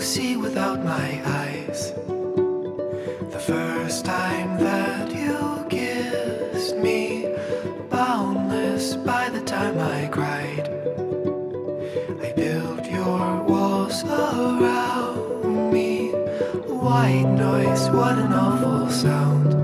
see without my eyes. The first time that you kissed me, boundless by the time I cried. I built your walls around me. White noise, what an awful sound.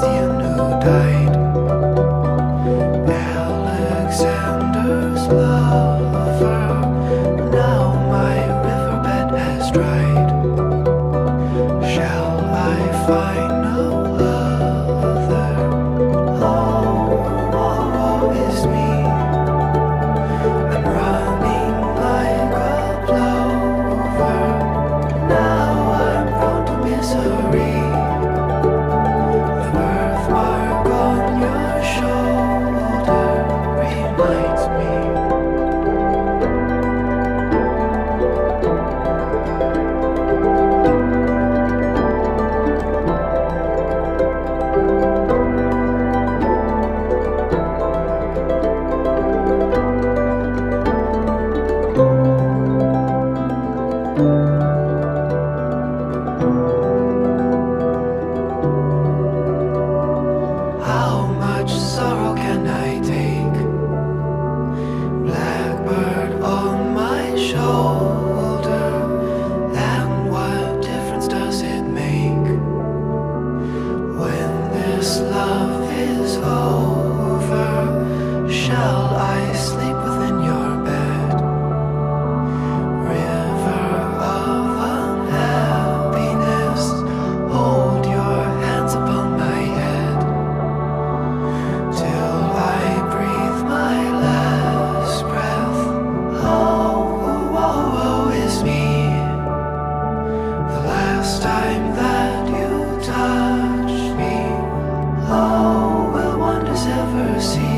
the end of the. sorrow can I take? see.